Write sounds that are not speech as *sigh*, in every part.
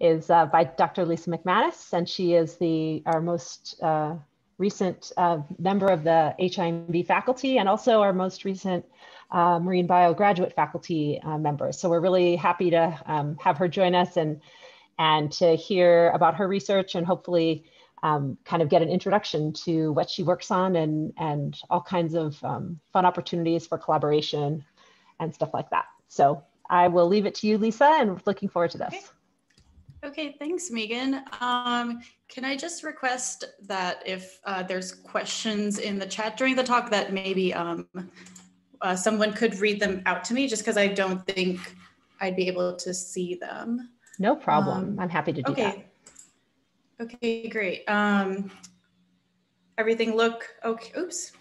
is uh, by Dr. Lisa McManus, and she is the our most uh, recent uh, member of the HIMB faculty and also our most recent uh, marine bio graduate faculty uh, member. So we're really happy to um, have her join us and, and to hear about her research and hopefully um, kind of get an introduction to what she works on and, and all kinds of um, fun opportunities for collaboration and stuff like that. So I will leave it to you, Lisa, and looking forward to this. Okay. Okay, thanks, Megan. Um, can I just request that if uh, there's questions in the chat during the talk that maybe um, uh, someone could read them out to me just because I don't think I'd be able to see them. No problem. Um, I'm happy to do okay. that. Okay, great. Um, everything look okay. Oops.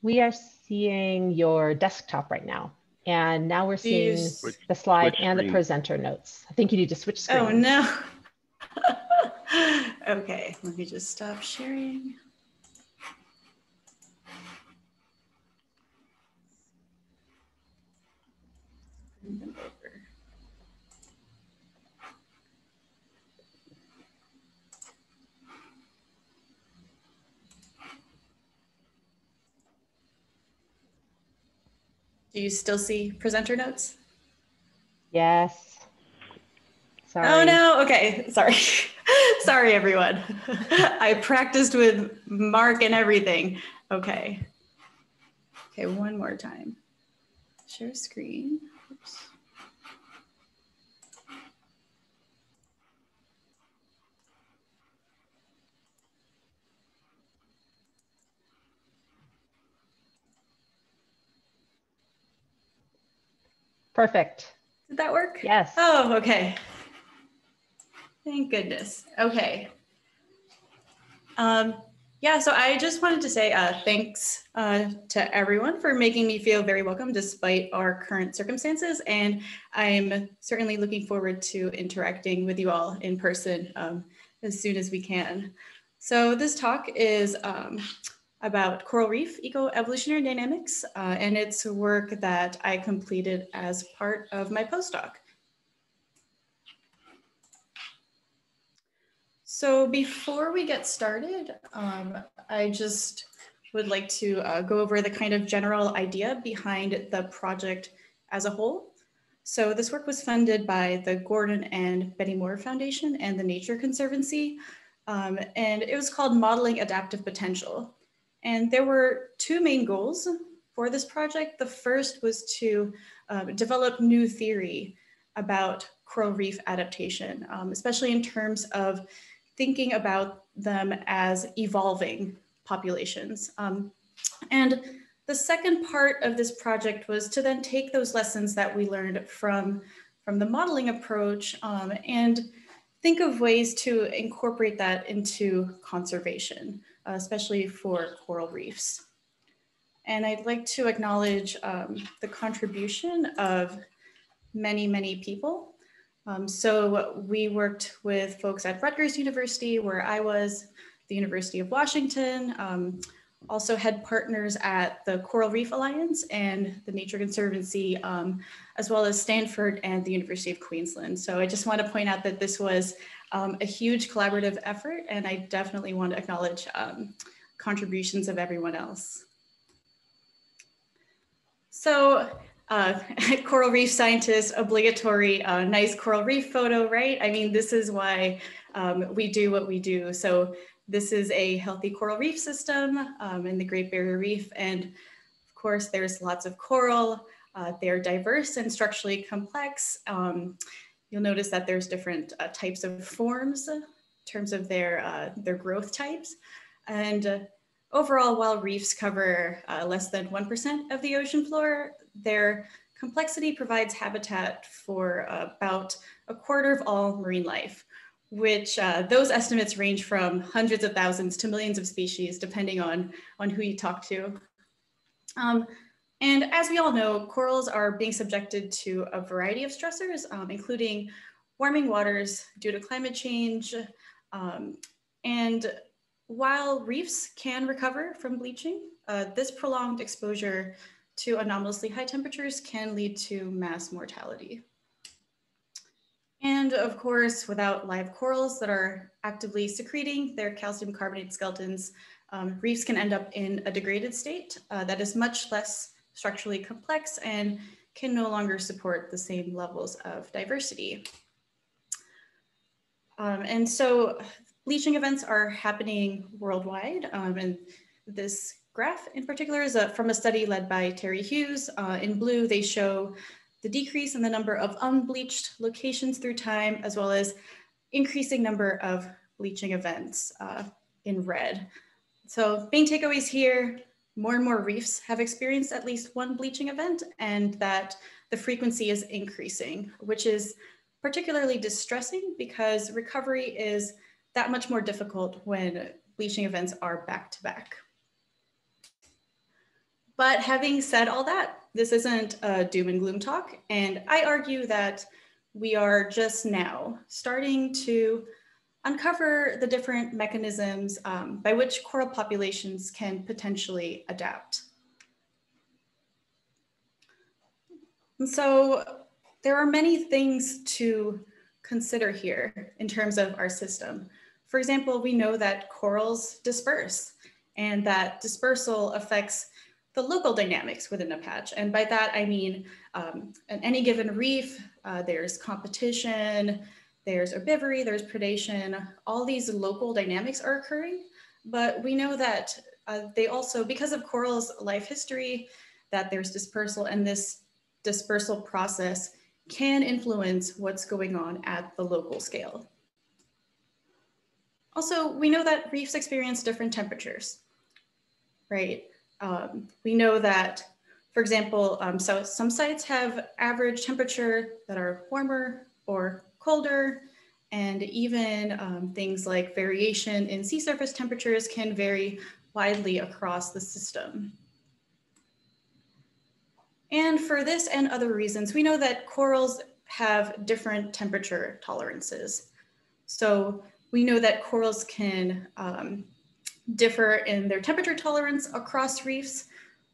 We are seeing your desktop right now. And now we're seeing switch, the slide and screen. the presenter notes. I think you need to switch oh, screens. Oh no. *laughs* okay, let me just stop sharing. Do you still see presenter notes? Yes. Sorry. Oh no, okay, sorry. *laughs* sorry everyone. *laughs* I practiced with Mark and everything. Okay. Okay, one more time. Share screen. Oops. Perfect. Did that work? Yes. Oh, okay. Thank goodness. Okay. Um, yeah, so I just wanted to say uh, thanks uh, to everyone for making me feel very welcome despite our current circumstances. And I'm certainly looking forward to interacting with you all in person um, as soon as we can. So this talk is um, about coral reef eco-evolutionary dynamics, uh, and it's work that I completed as part of my postdoc. So before we get started, um, I just would like to uh, go over the kind of general idea behind the project as a whole. So this work was funded by the Gordon and Betty Moore Foundation and the Nature Conservancy, um, and it was called Modeling Adaptive Potential. And there were two main goals for this project. The first was to um, develop new theory about coral reef adaptation, um, especially in terms of thinking about them as evolving populations. Um, and the second part of this project was to then take those lessons that we learned from, from the modeling approach um, and think of ways to incorporate that into conservation. Uh, especially for coral reefs. And I'd like to acknowledge um, the contribution of many, many people. Um, so we worked with folks at Rutgers University, where I was, the University of Washington, um, also had partners at the Coral Reef Alliance and the Nature Conservancy, um, as well as Stanford and the University of Queensland. So I just want to point out that this was um, a huge collaborative effort, and I definitely want to acknowledge um, contributions of everyone else. So uh, *laughs* coral reef scientist, obligatory uh, nice coral reef photo, right? I mean, this is why um, we do what we do. So this is a healthy coral reef system um, in the Great Barrier Reef. And of course, there's lots of coral. Uh, they're diverse and structurally complex. Um, You'll notice that there's different uh, types of forms in terms of their, uh, their growth types. And uh, overall, while reefs cover uh, less than 1% of the ocean floor, their complexity provides habitat for about a quarter of all marine life, which uh, those estimates range from hundreds of thousands to millions of species, depending on, on who you talk to. Um, and as we all know, corals are being subjected to a variety of stressors, um, including warming waters due to climate change. Um, and while reefs can recover from bleaching, uh, this prolonged exposure to anomalously high temperatures can lead to mass mortality. And of course, without live corals that are actively secreting their calcium carbonate skeletons, um, reefs can end up in a degraded state uh, that is much less structurally complex and can no longer support the same levels of diversity. Um, and so bleaching events are happening worldwide. Um, and this graph in particular is a, from a study led by Terry Hughes. Uh, in blue, they show the decrease in the number of unbleached locations through time, as well as increasing number of bleaching events uh, in red. So main takeaways here, more and more reefs have experienced at least one bleaching event and that the frequency is increasing, which is particularly distressing because recovery is that much more difficult when bleaching events are back to back. But having said all that, this isn't a doom and gloom talk. And I argue that we are just now starting to uncover the different mechanisms um, by which coral populations can potentially adapt. And so there are many things to consider here in terms of our system. For example, we know that corals disperse and that dispersal affects the local dynamics within a patch. And by that, I mean, um, in any given reef, uh, there's competition, there's herbivory, there's predation, all these local dynamics are occurring. But we know that uh, they also, because of coral's life history, that there's dispersal and this dispersal process can influence what's going on at the local scale. Also, we know that reefs experience different temperatures, right? Um, we know that, for example, um, so some sites have average temperature that are warmer or colder, and even um, things like variation in sea surface temperatures can vary widely across the system. And for this and other reasons, we know that corals have different temperature tolerances. So we know that corals can um, differ in their temperature tolerance across reefs.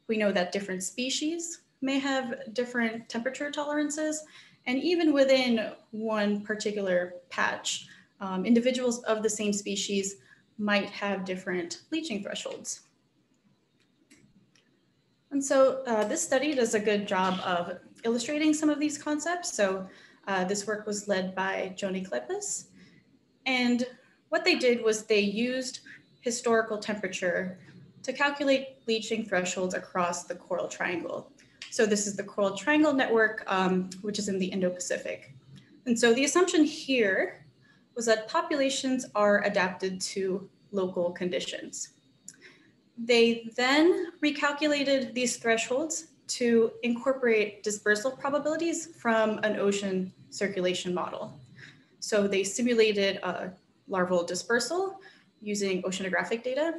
We know that different species may have different temperature tolerances. And even within one particular patch, um, individuals of the same species might have different bleaching thresholds. And so uh, this study does a good job of illustrating some of these concepts. So uh, this work was led by Joni Kleypas. And what they did was they used historical temperature to calculate bleaching thresholds across the coral triangle. So this is the coral triangle network, um, which is in the Indo-Pacific. And so the assumption here was that populations are adapted to local conditions. They then recalculated these thresholds to incorporate dispersal probabilities from an ocean circulation model. So they simulated a larval dispersal using oceanographic data.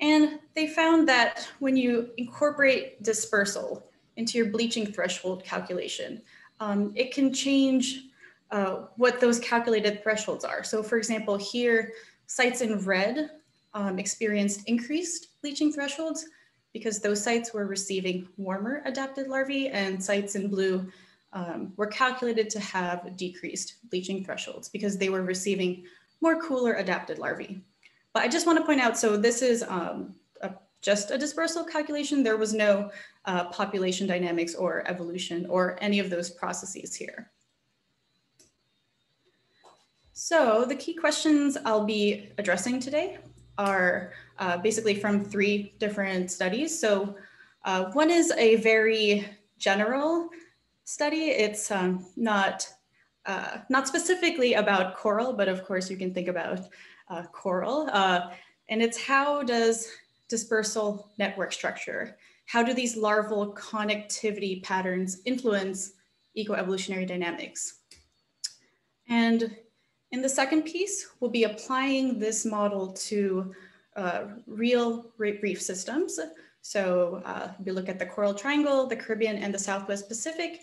And they found that when you incorporate dispersal into your bleaching threshold calculation, um, it can change uh, what those calculated thresholds are. So for example, here, sites in red um, experienced increased bleaching thresholds because those sites were receiving warmer adapted larvae and sites in blue um, were calculated to have decreased bleaching thresholds because they were receiving more cooler adapted larvae. But I just want to point out, so this is um, a, just a dispersal calculation. There was no uh, population dynamics or evolution or any of those processes here. So the key questions I'll be addressing today are uh, basically from three different studies. So uh, one is a very general study. It's um, not uh, not specifically about coral, but of course you can think about uh, coral. Uh, and it's how does dispersal network structure, how do these larval connectivity patterns influence ecoevolutionary dynamics? And in the second piece, we'll be applying this model to uh, real reef systems. So uh, we look at the Coral Triangle, the Caribbean, and the Southwest Pacific,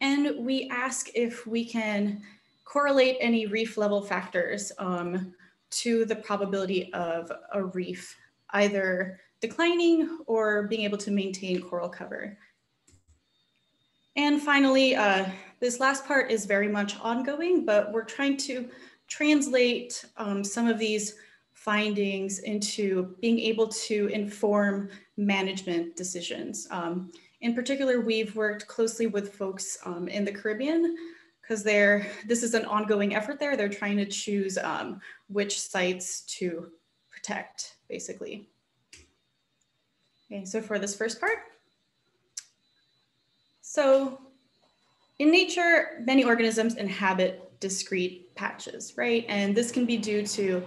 and we ask if we can correlate any reef level factors um, to the probability of a reef either declining or being able to maintain coral cover. And finally, uh, This last part is very much ongoing, but we're trying to translate um, some of these findings into being able to inform management decisions. Um, in particular, we've worked closely with folks um, in the Caribbean because they're this is an ongoing effort there. They're trying to choose um, which sites to protect, basically. Okay, so for this first part. So in nature, many organisms inhabit discrete patches, right? And this can be due to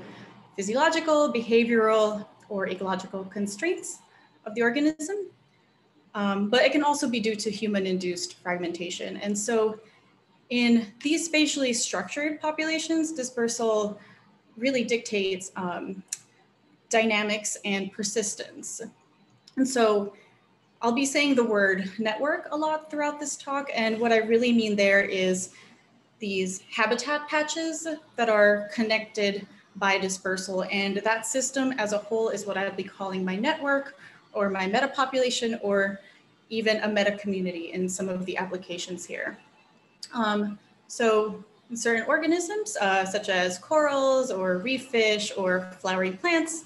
physiological, behavioral, or ecological constraints of the organism. Um, but it can also be due to human-induced fragmentation. And so in these spatially structured populations, dispersal really dictates um, dynamics and persistence. And so I'll be saying the word network a lot throughout this talk. And what I really mean there is these habitat patches that are connected by dispersal. And that system as a whole is what I'd be calling my network or my meta population or even a meta community in some of the applications here. Um, so certain organisms, uh, such as corals or reef fish or flowering plants,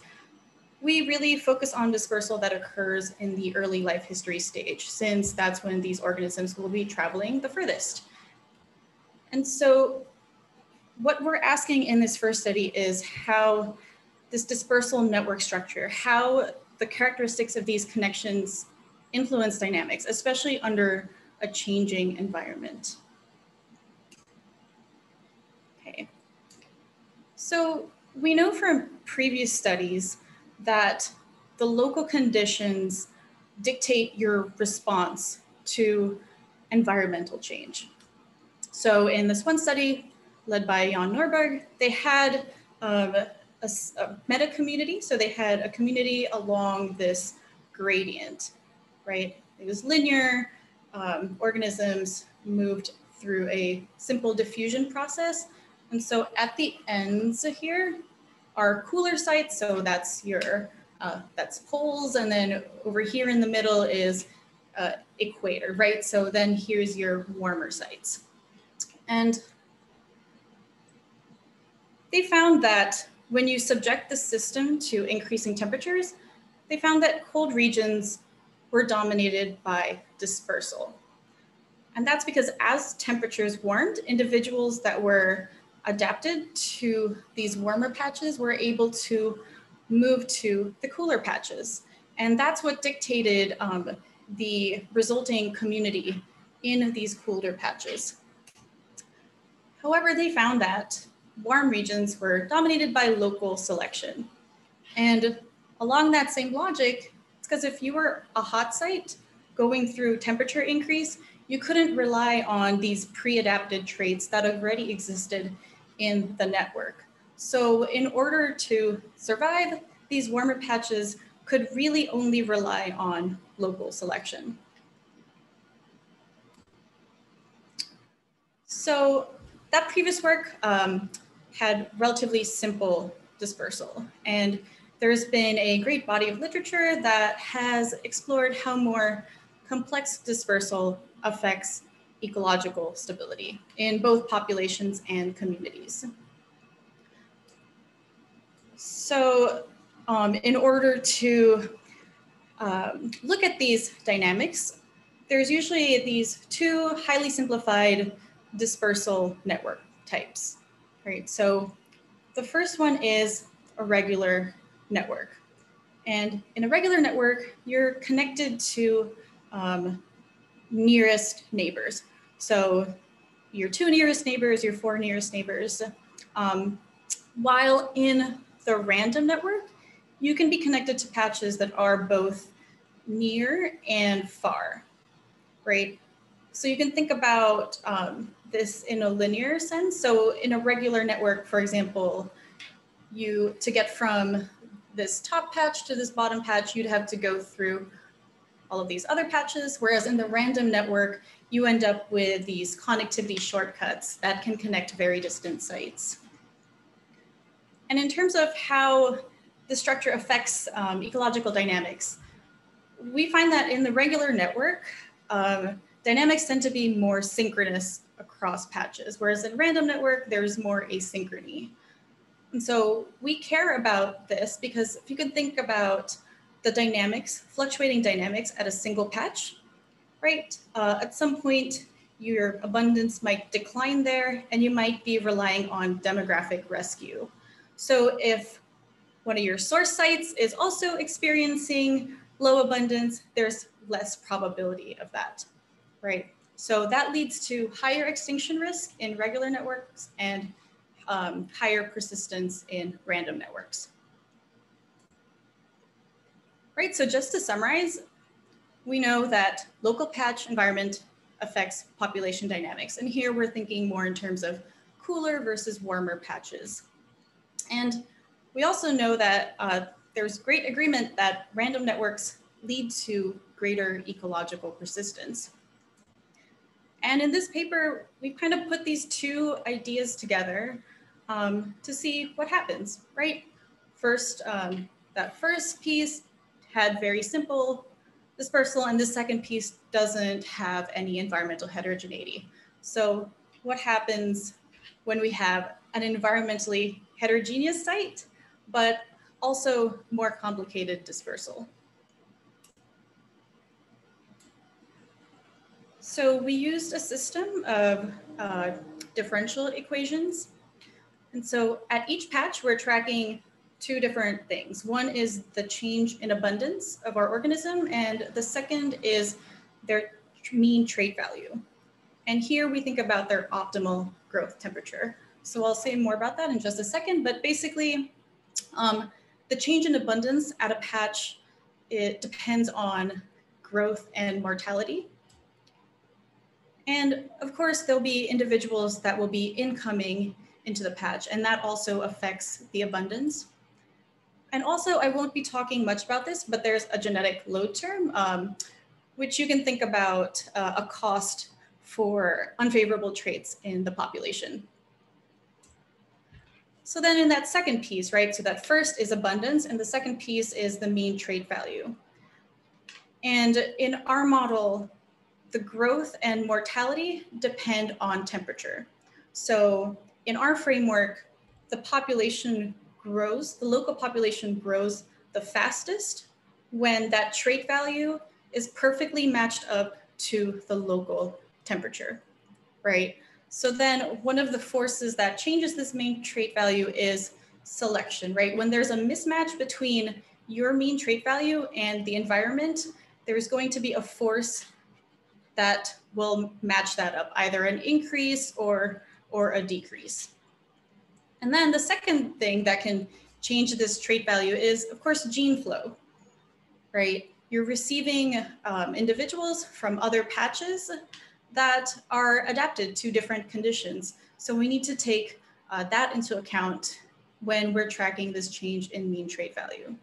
we really focus on dispersal that occurs in the early life history stage, since that's when these organisms will be traveling the furthest. And so what we're asking in this first study is how this dispersal network structure, how the characteristics of these connections influence dynamics, especially under a changing environment. Okay, so we know from previous studies that the local conditions dictate your response to environmental change. So in this one study led by Jan Norberg, they had um, a, a meta community. So they had a community along this gradient, right? It was linear, um, organisms moved through a simple diffusion process. And so at the ends here, are cooler sites. So that's your, uh, that's poles. And then over here in the middle is uh, equator, right? So then here's your warmer sites. And they found that when you subject the system to increasing temperatures, they found that cold regions were dominated by dispersal. And that's because as temperatures warmed, individuals that were adapted to these warmer patches were able to move to the cooler patches. And that's what dictated um, the resulting community in these cooler patches. However, they found that warm regions were dominated by local selection. And along that same logic, it's because if you were a hot site going through temperature increase, you couldn't rely on these pre-adapted traits that already existed in the network. So in order to survive, these warmer patches could really only rely on local selection. So that previous work um, had relatively simple dispersal. And there's been a great body of literature that has explored how more complex dispersal affects ecological stability in both populations and communities. So um, in order to um, look at these dynamics, there's usually these two highly simplified dispersal network types, right? So the first one is a regular network. And in a regular network, you're connected to um, nearest neighbors. So your two nearest neighbors, your four nearest neighbors. Um, while in the random network, you can be connected to patches that are both near and far, right? So you can think about um, this in a linear sense. So in a regular network, for example, you to get from this top patch to this bottom patch, you'd have to go through all of these other patches. Whereas in the random network, you end up with these connectivity shortcuts that can connect very distant sites. And in terms of how the structure affects um, ecological dynamics, we find that in the regular network, um, dynamics tend to be more synchronous across patches, whereas in random network, there's more asynchrony. And so we care about this because if you can think about the dynamics, fluctuating dynamics at a single patch, right? Uh, at some point, your abundance might decline there and you might be relying on demographic rescue. So if one of your source sites is also experiencing low abundance, there's less probability of that, right? So that leads to higher extinction risk in regular networks and um, higher persistence in random networks. Right, so just to summarize, we know that local patch environment affects population dynamics. And here we're thinking more in terms of cooler versus warmer patches. And we also know that uh, there's great agreement that random networks lead to greater ecological persistence. And in this paper, we've kind of put these two ideas together um, to see what happens, right? First, um, that first piece had very simple dispersal and the second piece doesn't have any environmental heterogeneity. So what happens when we have an environmentally heterogeneous site, but also more complicated dispersal? So we used a system of uh, differential equations. And so at each patch, we're tracking two different things. One is the change in abundance of our organism, and the second is their mean trait value. And here we think about their optimal growth temperature. So I'll say more about that in just a second, but basically um, the change in abundance at a patch, it depends on growth and mortality. And of course, there'll be individuals that will be incoming into the patch, and that also affects the abundance. And also, I won't be talking much about this, but there's a genetic load term, um, which you can think about uh, a cost for unfavorable traits in the population. So then in that second piece, right, so that first is abundance and the second piece is the mean trait value. And in our model, the growth and mortality depend on temperature. So in our framework, the population grows, the local population grows the fastest when that trait value is perfectly matched up to the local temperature, right? So then one of the forces that changes this mean trait value is selection, right? When there's a mismatch between your mean trait value and the environment, there's going to be a force that will match that up, either an increase or, or a decrease. And then the second thing that can change this trait value is, of course, gene flow, right? You're receiving um, individuals from other patches that are adapted to different conditions. So we need to take uh, that into account when we're tracking this change in mean trait value.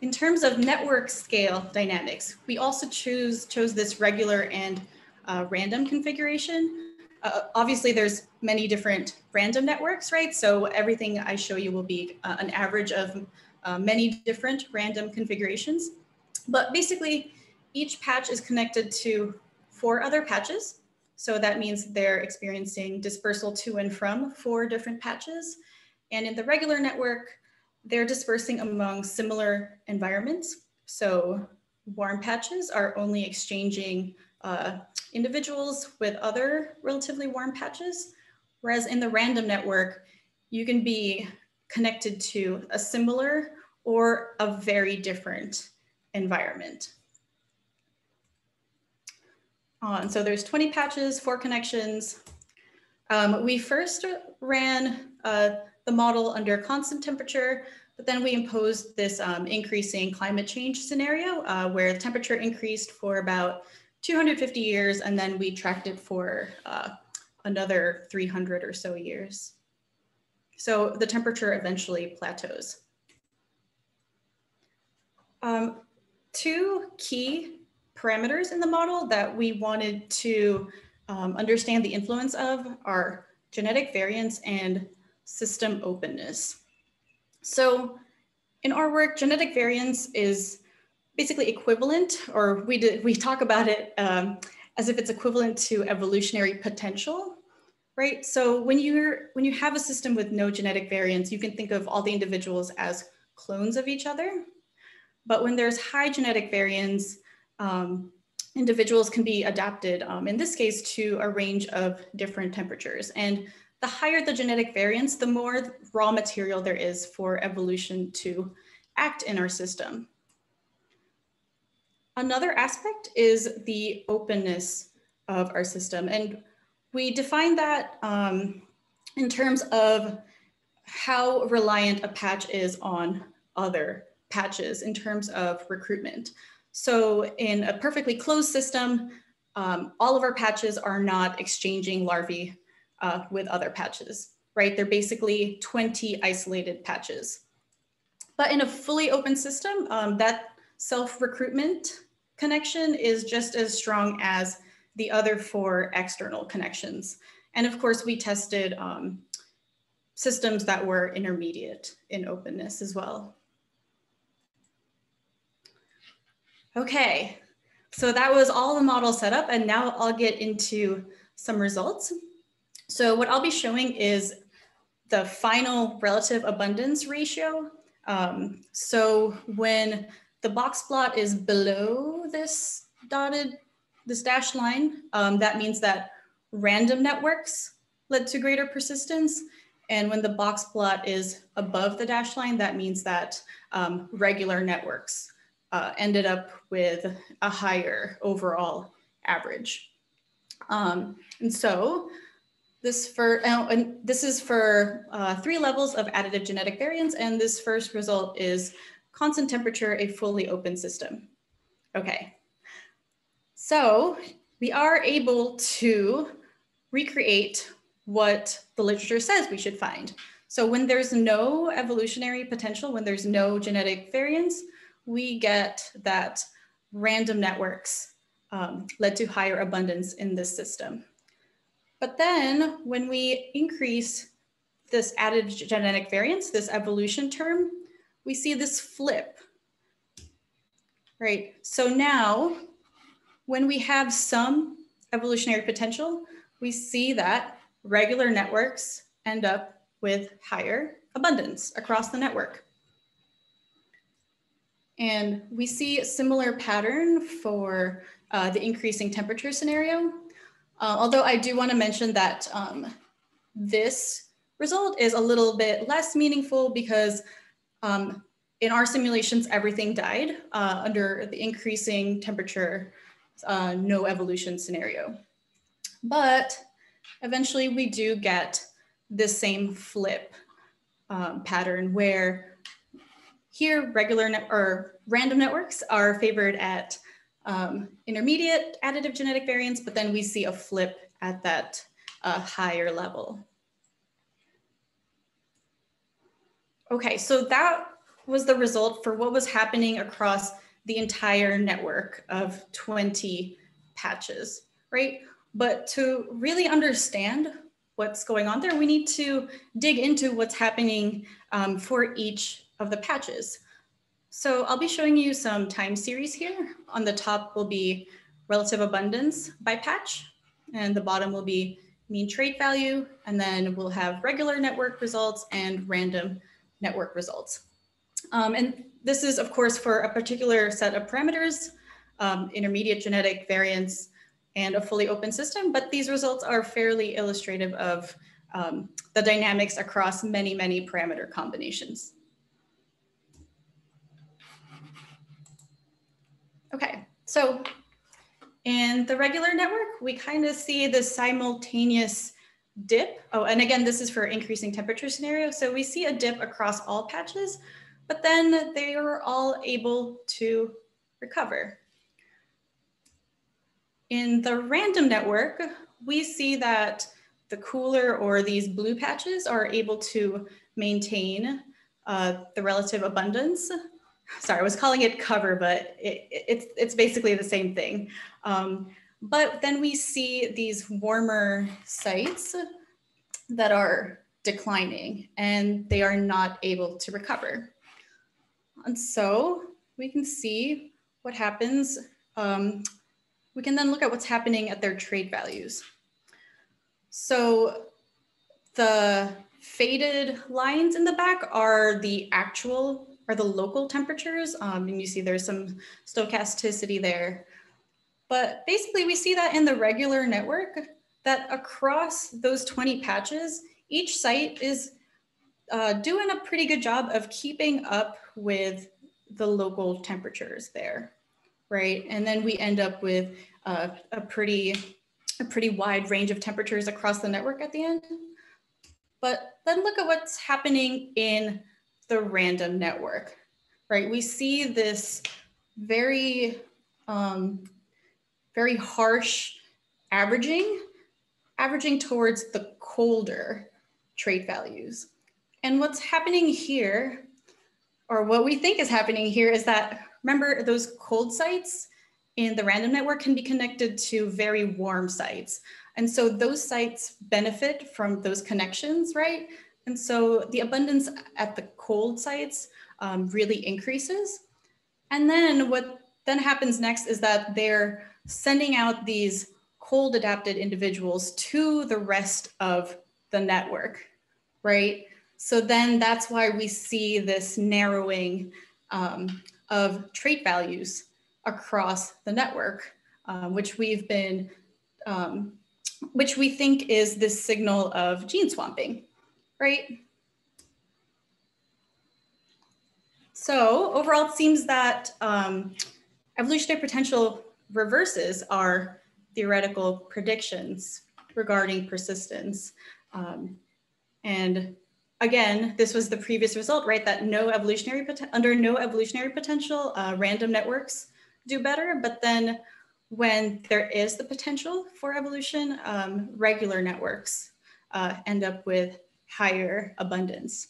In terms of network scale dynamics, we also choose, chose this regular and random configuration. Uh, obviously, there's many different random networks, right? So everything I show you will be uh, an average of uh, many different random configurations. But basically, each patch is connected to four other patches. So that means they're experiencing dispersal to and from four different patches. And in the regular network, they're dispersing among similar environments. So warm patches are only exchanging uh, individuals with other relatively warm patches, whereas in the random network, you can be connected to a similar or a very different environment. Uh, and so there's 20 patches, four connections. Um, we first ran uh, the model under constant temperature, but then we imposed this um, increasing climate change scenario uh, where the temperature increased for about 250 years, and then we tracked it for uh, another 300 or so years. So the temperature eventually plateaus. Um, two key parameters in the model that we wanted to um, understand the influence of are genetic variance and system openness. So in our work, genetic variance is basically equivalent, or we did, we talk about it um, as if it's equivalent to evolutionary potential, right? So when you're when you have a system with no genetic variance, you can think of all the individuals as clones of each other. But when there's high genetic variance, um, individuals can be adapted, um, in this case, to a range of different temperatures. And the higher the genetic variance, the more raw material there is for evolution to act in our system. Another aspect is the openness of our system. And we define that um, in terms of how reliant a patch is on other patches in terms of recruitment. So in a perfectly closed system, um, all of our patches are not exchanging larvae uh, with other patches, right? They're basically 20 isolated patches. But in a fully open system, um, that self-recruitment connection is just as strong as the other four external connections. And of course, we tested um, systems that were intermediate in openness as well. Okay, so that was all the model set up and now I'll get into some results. So what I'll be showing is the final relative abundance ratio. Um, so when the box plot is below this dotted, this dashed line, um, that means that random networks led to greater persistence. And when the box plot is above the dashed line, that means that um, regular networks uh, ended up with a higher overall average. Um, and so this for oh, and this is for uh, three levels of additive genetic variance, and this first result is constant temperature, a fully open system. Okay, so we are able to recreate what the literature says we should find. So when there's no evolutionary potential, when there's no genetic variance, we get that random networks um, led to higher abundance in this system. But then when we increase this added genetic variance, this evolution term, we see this flip, right? So now when we have some evolutionary potential, we see that regular networks end up with higher abundance across the network. And we see a similar pattern for uh, the increasing temperature scenario. Uh, although I do want to mention that um, this result is a little bit less meaningful because um, in our simulations, everything died uh, under the increasing temperature, uh, no evolution scenario. But eventually we do get the same flip um, pattern where here, regular or random networks are favored at um, intermediate additive genetic variance, but then we see a flip at that uh, higher level. Okay, so that was the result for what was happening across the entire network of 20 patches, right? But to really understand what's going on there, we need to dig into what's happening um, for each of the patches. So I'll be showing you some time series here. On the top will be relative abundance by patch, and the bottom will be mean trait value, and then we'll have regular network results and random network results. Um, and this is, of course, for a particular set of parameters, um, intermediate genetic variance, and a fully open system, but these results are fairly illustrative of um, the dynamics across many, many parameter combinations. Okay, so in the regular network, we kind of see the simultaneous dip. Oh, and again, this is for increasing temperature scenario. So we see a dip across all patches, but then they are all able to recover. In the random network, we see that the cooler or these blue patches are able to maintain uh, the relative abundance sorry, I was calling it cover, but it, it's, it's basically the same thing. Um, but then we see these warmer sites that are declining and they are not able to recover. And so we can see what happens, um, we can then look at what's happening at their trait values. So the faded lines in the back are the actual, are the local temperatures. Um, and you see there's some stochasticity there. But basically we see that in the regular network that across those 20 patches, each site is uh, doing a pretty good job of keeping up with the local temperatures there, right? And then we end up with uh, a pretty a pretty wide range of temperatures across the network at the end. But then look at what's happening in the random network, right? We see this very, um, very harsh averaging, averaging towards the colder trait values. And what's happening here, or what we think is happening here is that, remember those cold sites in the random network can be connected to very warm sites. And so those sites benefit from those connections, right? And so the abundance at the cold sites um, really increases. And then what then happens next is that they're sending out these cold adapted individuals to the rest of the network, right? So then that's why we see this narrowing um, of trait values across the network, um, which we've been, um, which we think is this signal of gene swamping, right? So overall, it seems that um, evolutionary potential reverses our theoretical predictions regarding persistence. Um, and again, this was the previous result, right? That no evolutionary, under no evolutionary potential, uh, random networks do better. But then when there is the potential for evolution, um, regular networks uh, end up with higher abundance.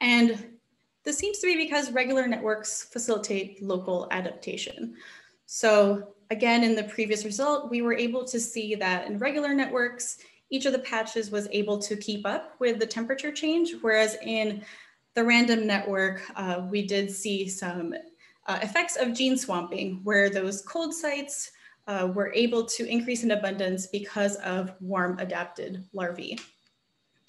And this seems to be because regular networks facilitate local adaptation. So again, in the previous result, we were able to see that in regular networks, each of the patches was able to keep up with the temperature change, whereas in the random network, uh, we did see some uh, effects of gene swamping, where those cold sites uh, were able to increase in abundance because of warm adapted larvae.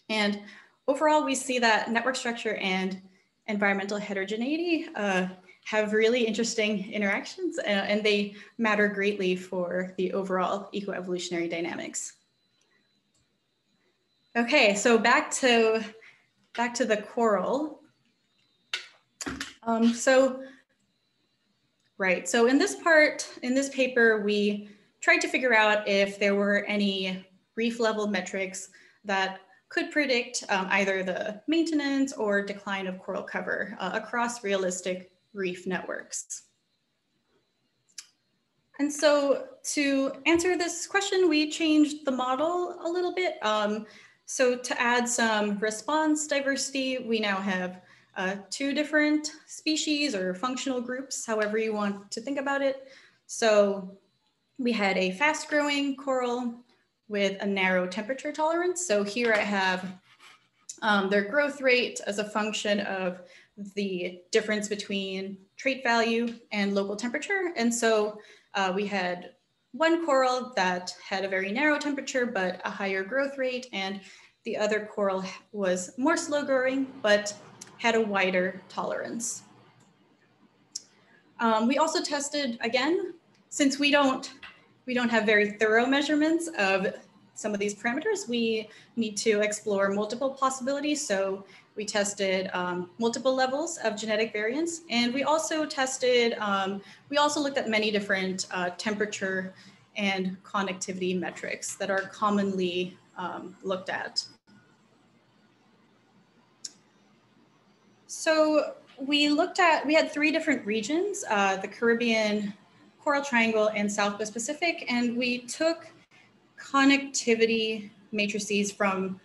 And overall, we see that network structure and environmental heterogeneity uh, have really interesting interactions uh, and they matter greatly for the overall ecoevolutionary dynamics. Okay, so back to, back to the coral. Um, so Right. So in this part, in this paper, we tried to figure out if there were any reef level metrics that could predict um, either the maintenance or decline of coral cover uh, across realistic reef networks. And so to answer this question, we changed the model a little bit. Um, so to add some response diversity, we now have uh, two different species or functional groups, however you want to think about it. So we had a fast growing coral with a narrow temperature tolerance. So here I have um, their growth rate as a function of the difference between trait value and local temperature. And so uh, we had one coral that had a very narrow temperature, but a higher growth rate. And the other coral was more slow growing, but had a wider tolerance. Um, we also tested, again, since we don't, we don't have very thorough measurements of some of these parameters, we need to explore multiple possibilities. So we tested um, multiple levels of genetic variance, and we also tested, um, we also looked at many different uh, temperature and connectivity metrics that are commonly um, looked at. So we looked at, we had three different regions, uh, the Caribbean, Coral Triangle, and Southwest Pacific, and we took connectivity matrices from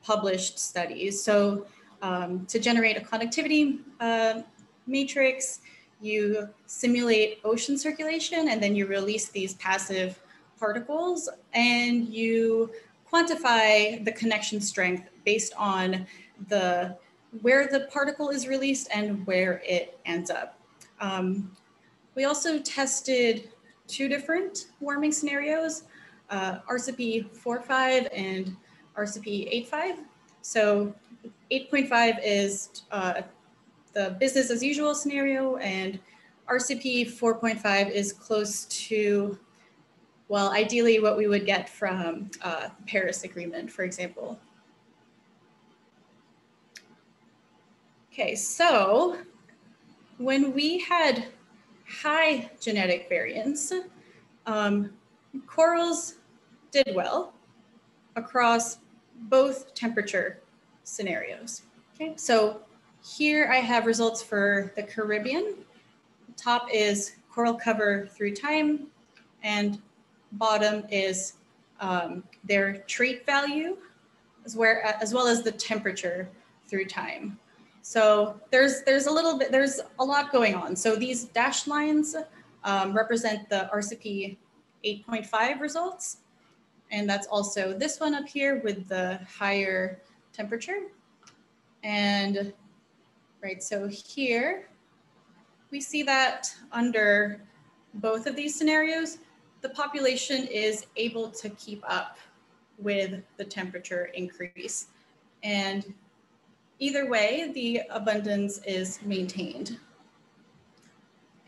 published studies. So um, to generate a connectivity uh, matrix, you simulate ocean circulation and then you release these passive particles and you quantify the connection strength based on the where the particle is released and where it ends up. Um, We also tested two different warming scenarios, uh, RCP 4.5 and RCP 8.5. So 8.5 is uh, the business as usual scenario and RCP 4.5 is close to, well, ideally what we would get from uh, Paris Agreement, for example. Okay, so when we had high genetic variance, um, corals did well across both temperature scenarios. Okay, so here I have results for the Caribbean. Top is coral cover through time, and bottom is um, their trait value, as, where, as well as the temperature through time. So there's there's a little bit there's a lot going on. So these dashed lines um, represent the RCP 8.5 results, and that's also this one up here with the higher temperature. And right, so here we see that under both of these scenarios, the population is able to keep up with the temperature increase. And Either way, the abundance is maintained.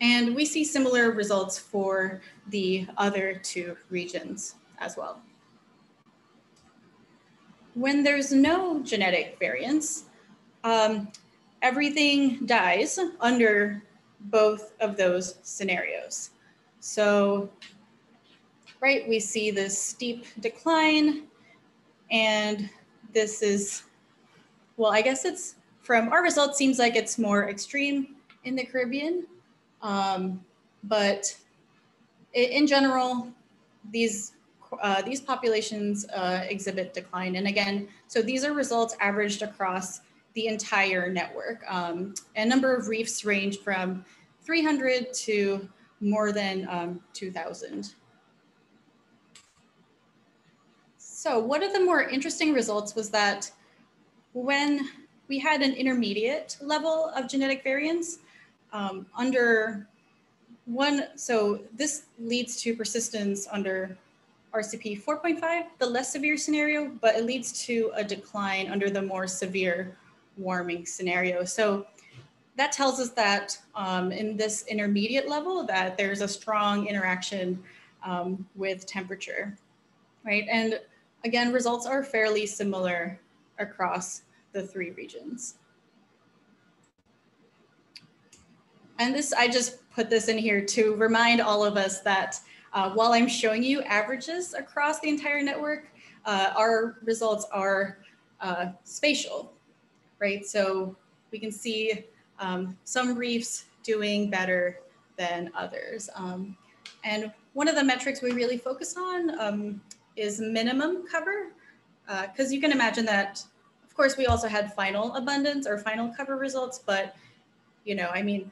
And we see similar results for the other two regions as well. When there's no genetic variance, um, everything dies under both of those scenarios. So, right, we see this steep decline, and this is well, I guess it's from our results seems like it's more extreme in the Caribbean. Um, but in general, these uh, these populations uh, exhibit decline. And again, so these are results averaged across the entire network. Um, a number of reefs range from 300 to more than um, 2,000. So one of the more interesting results was that when we had an intermediate level of genetic variance um, under one, so this leads to persistence under RCP 4.5, the less severe scenario, but it leads to a decline under the more severe warming scenario. So that tells us that um, in this intermediate level that there's a strong interaction um, with temperature, right? And again, results are fairly similar across the three regions. And this, I just put this in here to remind all of us that uh, while I'm showing you averages across the entire network, uh, our results are uh, spatial, right? So we can see um, some reefs doing better than others. Um, and one of the metrics we really focus on um, is minimum cover, because uh, you can imagine that of course, we also had final abundance or final cover results, but you know, I mean,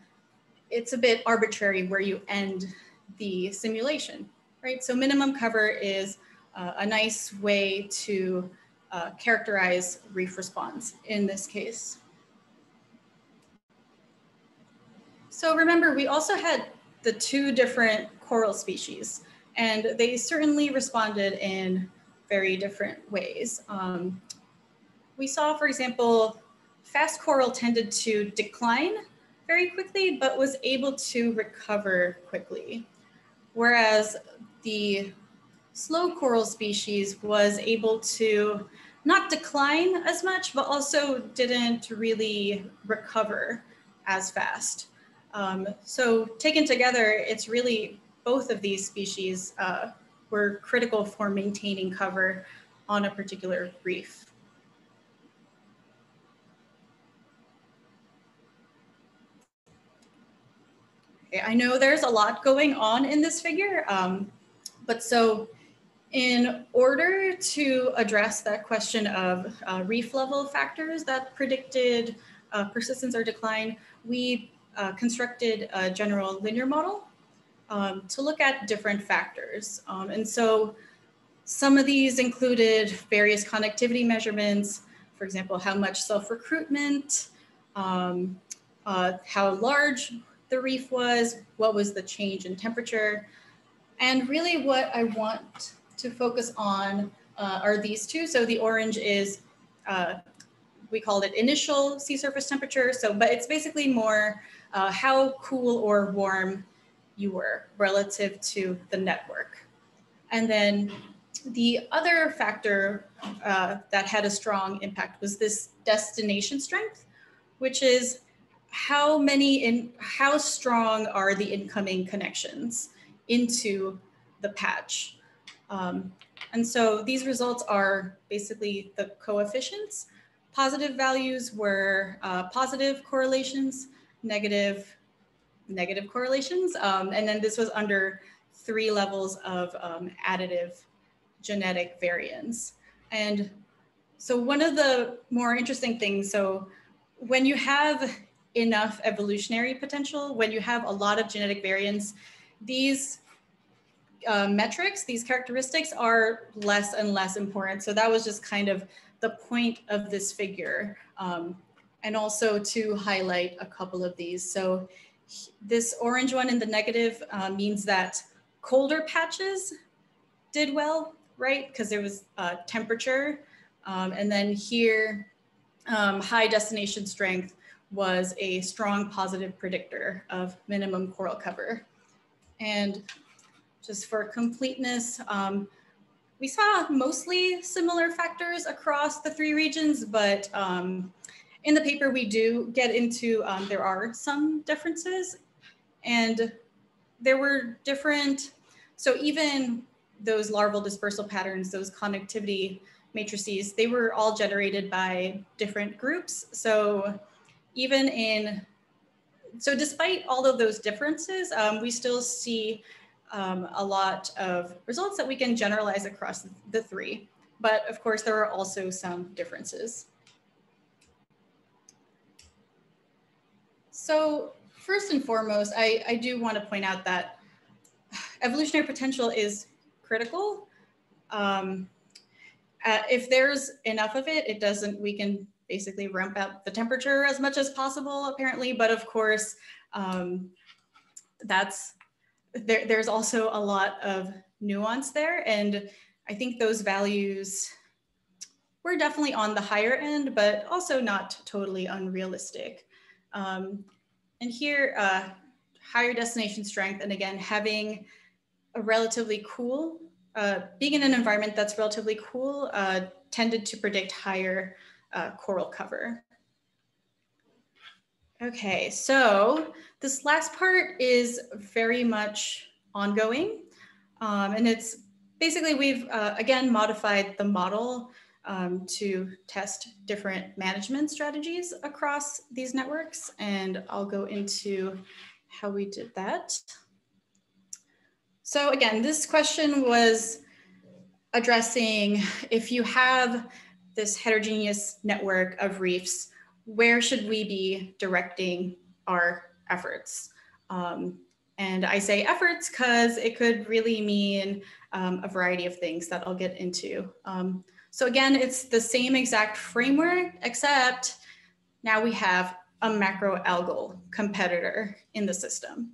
it's a bit arbitrary where you end the simulation, right? So minimum cover is uh, a nice way to uh, characterize reef response in this case. So remember, we also had the two different coral species, and they certainly responded in very different ways. Um, we saw, for example, fast coral tended to decline very quickly, but was able to recover quickly. Whereas the slow coral species was able to not decline as much, but also didn't really recover as fast. Um, so taken together, it's really both of these species uh, were critical for maintaining cover on a particular reef. I know there's a lot going on in this figure, um, but so in order to address that question of uh, reef level factors that predicted uh, persistence or decline, we uh, constructed a general linear model um, to look at different factors. Um, and so some of these included various connectivity measurements, for example, how much self-recruitment, um, uh, how large the reef was, what was the change in temperature. And really what I want to focus on uh, are these two. So the orange is, uh, we called it initial sea surface temperature. So, but it's basically more uh, how cool or warm you were relative to the network. And then the other factor uh, that had a strong impact was this destination strength, which is how many in how strong are the incoming connections into the patch. Um, and so these results are basically the coefficients. Positive values were uh, positive correlations, negative, negative correlations. Um, and then this was under three levels of um, additive genetic variance. And so one of the more interesting things, so when you have enough evolutionary potential, when you have a lot of genetic variance, these uh, metrics, these characteristics are less and less important. So that was just kind of the point of this figure. Um, and also to highlight a couple of these. So this orange one in the negative uh, means that colder patches did well, right? Because there was uh, temperature. Um, and then here, um, high destination strength was a strong positive predictor of minimum coral cover. And just for completeness, um, we saw mostly similar factors across the three regions, but um, in the paper we do get into, um, there are some differences and there were different, so even those larval dispersal patterns, those connectivity matrices, they were all generated by different groups. So even in, so despite all of those differences, um, we still see um, a lot of results that we can generalize across the three. But of course, there are also some differences. So first and foremost, I, I do want to point out that evolutionary potential is critical. Um, uh, if there's enough of it, it doesn't, we can basically ramp up the temperature as much as possible, apparently. But of course, um, that's there, there's also a lot of nuance there. And I think those values were definitely on the higher end, but also not totally unrealistic. Um, and here, uh, higher destination strength, and again, having a relatively cool, uh, being in an environment that's relatively cool uh, tended to predict higher uh, coral cover. Okay, so this last part is very much ongoing. Um, and it's basically we've, uh, again, modified the model um, to test different management strategies across these networks. And I'll go into how we did that. So again, this question was addressing if you have this heterogeneous network of reefs, where should we be directing our efforts? Um, and I say efforts because it could really mean um, a variety of things that I'll get into. Um, so again, it's the same exact framework, except now we have a macroalgal competitor in the system.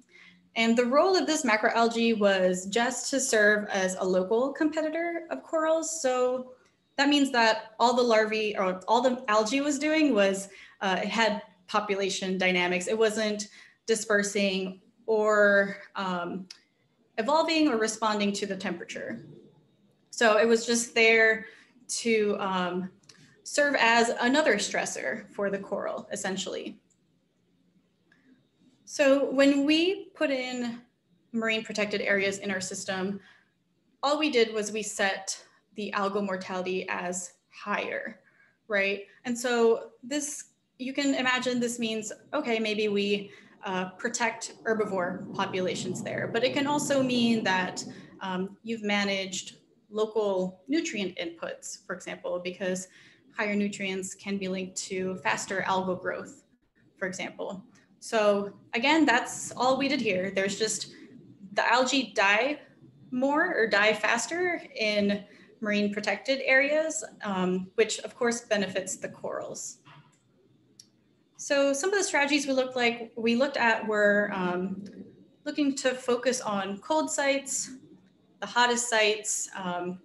And the role of this macroalgae was just to serve as a local competitor of corals. So that means that all the larvae or all the algae was doing was uh, it had population dynamics. It wasn't dispersing or um, evolving or responding to the temperature. So it was just there to um, serve as another stressor for the coral, essentially. So when we put in marine protected areas in our system, all we did was we set the algal mortality as higher, right? And so this, you can imagine this means, okay, maybe we uh, protect herbivore populations there, but it can also mean that um, you've managed local nutrient inputs, for example, because higher nutrients can be linked to faster algal growth, for example. So again, that's all we did here. There's just the algae die more or die faster in marine protected areas, um, which of course benefits the corals. So some of the strategies we looked like we looked at were um, looking to focus on cold sites, the hottest sites. Um,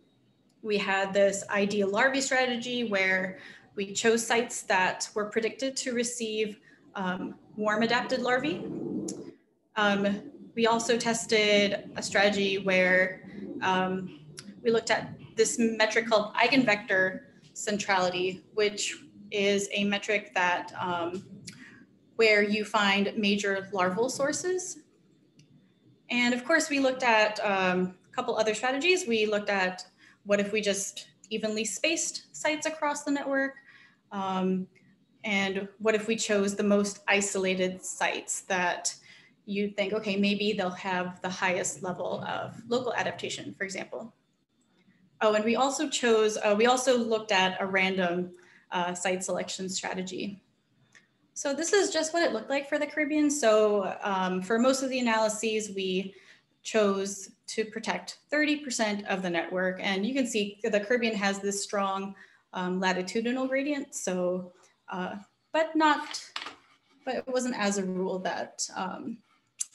we had this ideal larvae strategy where we chose sites that were predicted to receive um, warm adapted larvae. Um, we also tested a strategy where um, we looked at this metric called eigenvector centrality, which is a metric that um, where you find major larval sources. And of course, we looked at um, a couple other strategies. We looked at what if we just evenly spaced sites across the network? Um, and what if we chose the most isolated sites that you think, okay, maybe they'll have the highest level of local adaptation, for example. Oh, and we also chose, uh, we also looked at a random uh, site selection strategy. So this is just what it looked like for the Caribbean. So um, for most of the analyses, we chose to protect 30% of the network. And you can see the Caribbean has this strong um, latitudinal gradient. So, uh, but not, but it wasn't as a rule that, um,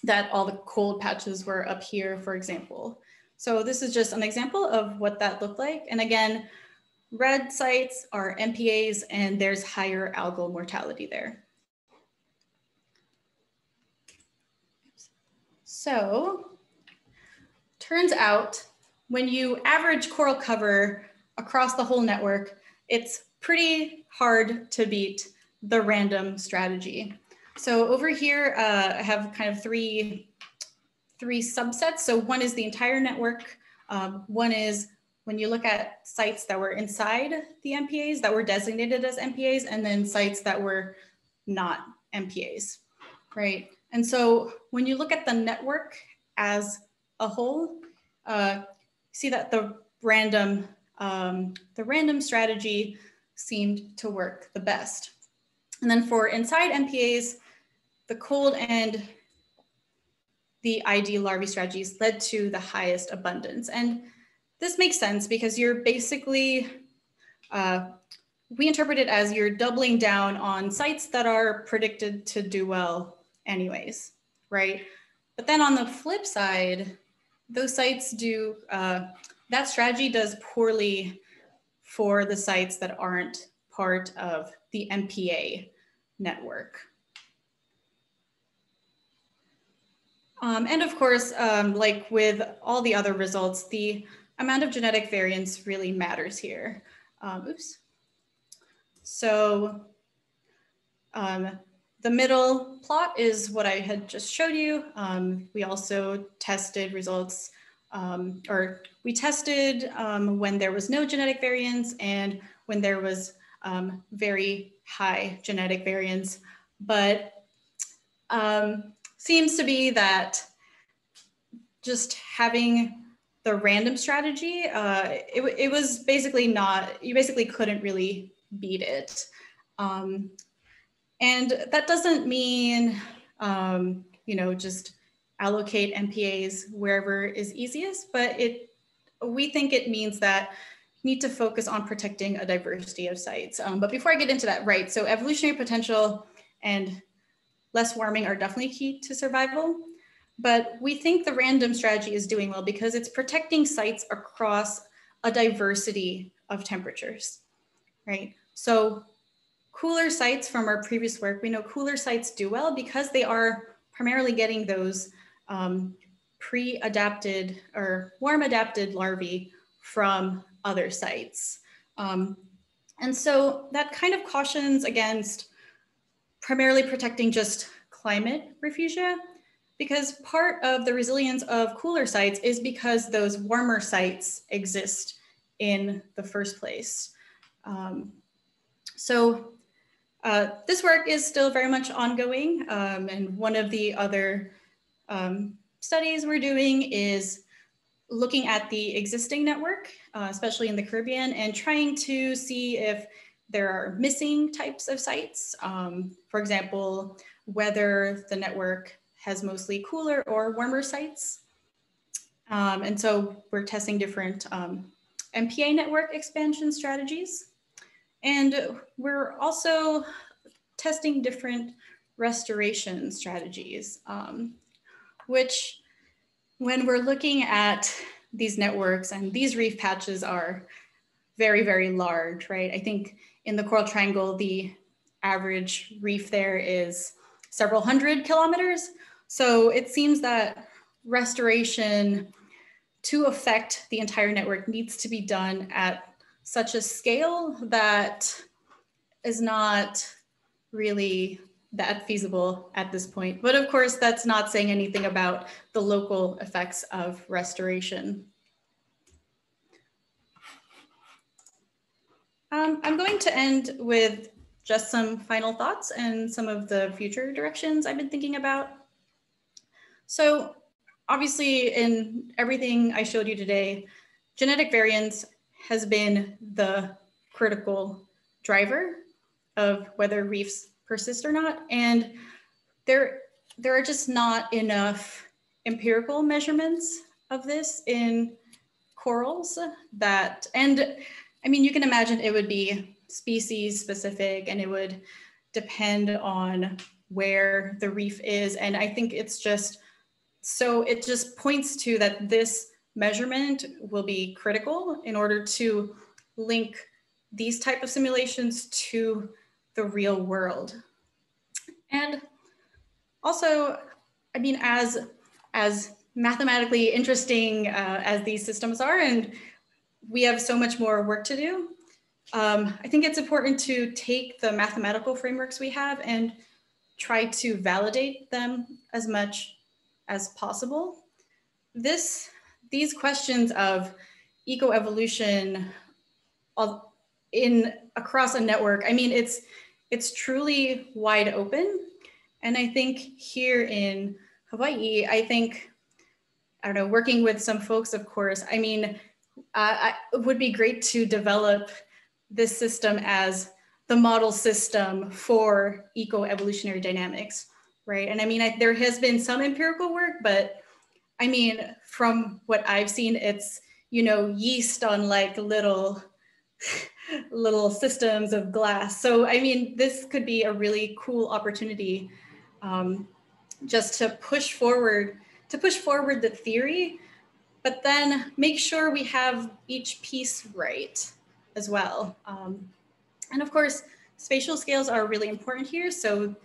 that all the cold patches were up here, for example. So this is just an example of what that looked like. And again, red sites are MPAs and there's higher algal mortality there. So turns out when you average coral cover across the whole network, it's pretty hard to beat the random strategy. So over here, uh, I have kind of three, three subsets. So one is the entire network. Um, one is when you look at sites that were inside the MPAs that were designated as MPAs, and then sites that were not MPAs, right? And so when you look at the network as a whole, uh, see that the random um, the random strategy seemed to work the best. And then for inside MPAs, the cold and the ID larvae strategies led to the highest abundance. And this makes sense because you're basically, uh, we interpret it as you're doubling down on sites that are predicted to do well anyways, right? But then on the flip side, those sites do uh, that strategy does poorly for the sites that aren't part of the MPA network. Um, and of course, um, like with all the other results, the amount of genetic variance really matters here. Um, oops. So um, the middle plot is what I had just showed you. Um, we also tested results um, or we tested when there was no genetic variance and when there was very high genetic variance, but um, seems to be that just having the random strategy, uh, it, it was basically not, you basically couldn't really beat it. Um, and that doesn't mean, um, you know, just allocate MPAs wherever is easiest, but it we think it means that you need to focus on protecting a diversity of sites. Um, but before I get into that, right, so evolutionary potential and less warming are definitely key to survival. But we think the random strategy is doing well because it's protecting sites across a diversity of temperatures, right? So cooler sites from our previous work, we know cooler sites do well because they are primarily getting those um, pre-adapted or warm adapted larvae from other sites. Um, and so that kind of cautions against primarily protecting just climate refugia because part of the resilience of cooler sites is because those warmer sites exist in the first place. Um, so uh, this work is still very much ongoing um, and one of the other um, studies we're doing is looking at the existing network, uh, especially in the Caribbean, and trying to see if there are missing types of sites. Um, for example, whether the network has mostly cooler or warmer sites. Um, and so we're testing different um, MPA network expansion strategies. And we're also testing different restoration strategies, um, which when we're looking at these networks and these reef patches are very, very large, right? I think in the Coral Triangle, the average reef there is several hundred kilometers. So it seems that restoration to affect the entire network needs to be done at such a scale that is not really that feasible at this point. But of course, that's not saying anything about the local effects of restoration. Um, I'm going to end with just some final thoughts and some of the future directions I've been thinking about. So obviously in everything I showed you today, genetic variance has been the critical driver of whether reefs persist or not. And there, there are just not enough empirical measurements of this in corals that, and I mean, you can imagine it would be species specific and it would depend on where the reef is. And I think it's just, so it just points to that this measurement will be critical in order to link these type of simulations to the real world. And also, I mean, as, as mathematically interesting uh, as these systems are, and we have so much more work to do, um, I think it's important to take the mathematical frameworks we have and try to validate them as much as possible. This, these questions of ecoevolution in across a network, I mean, it's, it's truly wide open. And I think here in Hawaii, I think, I don't know, working with some folks, of course, I mean, uh, it would be great to develop this system as the model system for eco-evolutionary dynamics, right? And I mean, I, there has been some empirical work, but I mean, from what I've seen, it's, you know, yeast on like little, *laughs* little systems of glass. So, I mean, this could be a really cool opportunity um, just to push forward, to push forward the theory, but then make sure we have each piece right as well. Um, and of course, spatial scales are really important here. So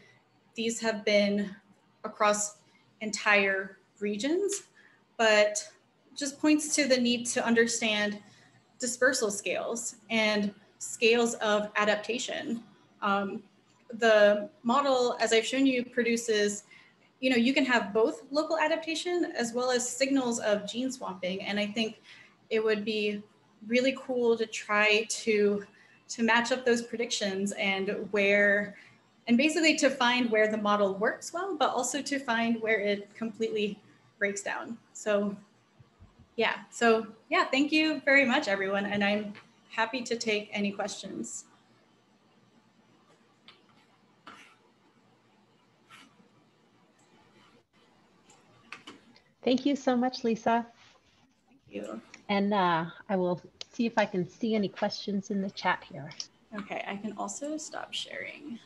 these have been across entire regions, but just points to the need to understand dispersal scales and scales of adaptation. Um, the model, as I've shown you, produces, you know, you can have both local adaptation as well as signals of gene swamping. And I think it would be really cool to try to to match up those predictions and where and basically to find where the model works well, but also to find where it completely breaks down. So yeah, so yeah, thank you very much, everyone. And I'm happy to take any questions. Thank you so much, Lisa. Thank you. And uh, I will see if I can see any questions in the chat here. Okay, I can also stop sharing.